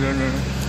No, no.